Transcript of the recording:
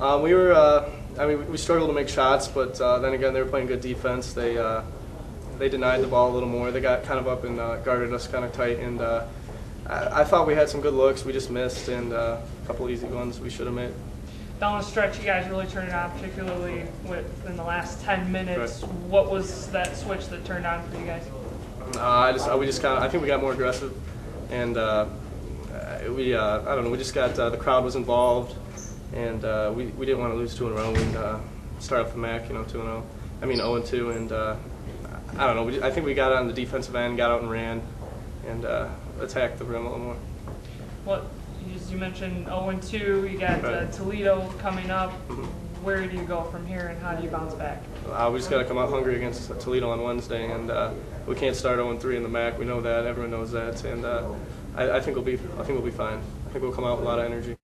Um, we were, uh, I mean, we struggled to make shots, but uh, then again, they were playing good defense. They uh, they denied the ball a little more. They got kind of up and uh, guarded us kind of tight, and uh, I, I thought we had some good looks. We just missed, and uh, a couple easy ones we should have made. Down the stretch, you guys really turned it on, particularly within the last 10 minutes. Right. What was that switch that turned on for you guys? Uh, I just, we just kind of, I think we got more aggressive, and we, uh, I don't know, we just got uh, the crowd was involved, and uh, we, we didn't want to lose two in a row. We uh, start off the MAC, you know, two and zero. I mean, zero and two, and uh, I don't know. We, I think we got on the defensive end, got out and ran, and uh, attacked the rim a little more. What, as you mentioned 0 and 2, you got uh, Right. Toledo coming up. Mhm. Where do you go from here and how do you bounce back? Uh, we just got to come out hungry against Toledo on Wednesday, and uh, we can't start 0 3 in the MAC. We know that. Everyone knows that, and uh, I, I think we'll be. I think we'll be fine. I think we'll come out with a lot of energy.